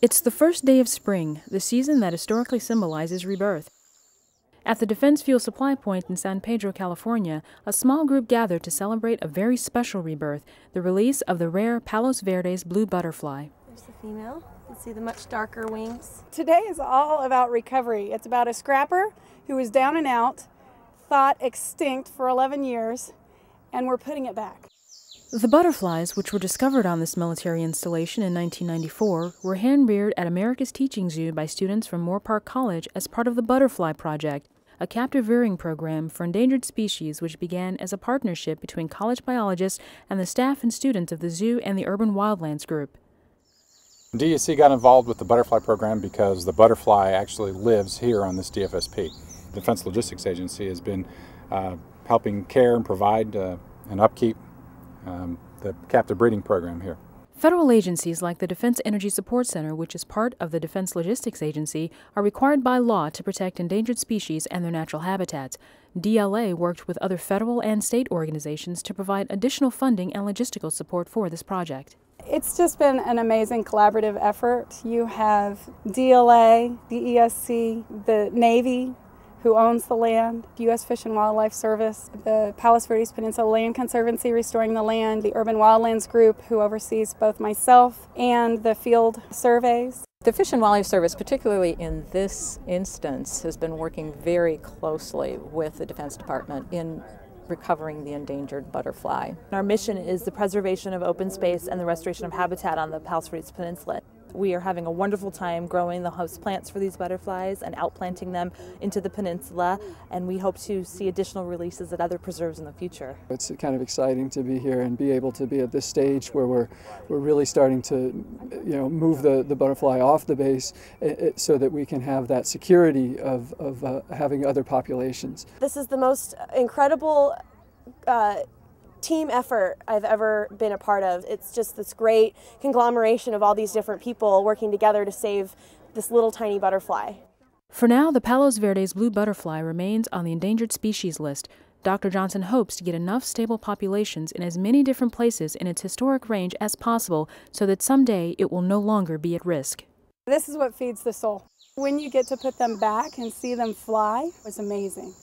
It's the first day of spring, the season that historically symbolizes rebirth. At the Defense Fuel Supply Point in San Pedro, California, a small group gathered to celebrate a very special rebirth the release of the rare Palos Verdes blue butterfly. There's the female. You can see the much darker wings. Today is all about recovery. It's about a scrapper who was down and out, thought extinct for 11 years, and we're putting it back. The butterflies, which were discovered on this military installation in 1994, were hand reared at America's Teaching Zoo by students from Moorpark College as part of the Butterfly Project, a captive rearing program for endangered species which began as a partnership between college biologists and the staff and students of the zoo and the Urban Wildlands Group. DESC got involved with the butterfly program because the butterfly actually lives here on this DFSP. The Defense Logistics Agency has been uh, helping care and provide uh, and upkeep um, the captive breeding program here. Federal agencies like the Defense Energy Support Center, which is part of the Defense Logistics Agency, are required by law to protect endangered species and their natural habitats. DLA worked with other federal and state organizations to provide additional funding and logistical support for this project. It's just been an amazing collaborative effort. You have DLA, DESC, the Navy, who owns the land, the U.S. Fish and Wildlife Service, the Palos Verdes Peninsula Land Conservancy Restoring the Land, the Urban Wildlands Group, who oversees both myself and the field surveys. The Fish and Wildlife Service, particularly in this instance, has been working very closely with the Defense Department in recovering the endangered butterfly. Our mission is the preservation of open space and the restoration of habitat on the Palos Verdes Peninsula. We are having a wonderful time growing the host plants for these butterflies and outplanting them into the peninsula, and we hope to see additional releases at other preserves in the future. It's kind of exciting to be here and be able to be at this stage where we're, we're really starting to you know, move the, the butterfly off the base eh, eh, so that we can have that security of, of uh, having other populations. This is the most incredible uh, team effort I've ever been a part of. It's just this great conglomeration of all these different people working together to save this little tiny butterfly. For now, the Palos Verdes blue butterfly remains on the endangered species list. Dr. Johnson hopes to get enough stable populations in as many different places in its historic range as possible so that someday it will no longer be at risk. This is what feeds the soul. When you get to put them back and see them fly, it's amazing.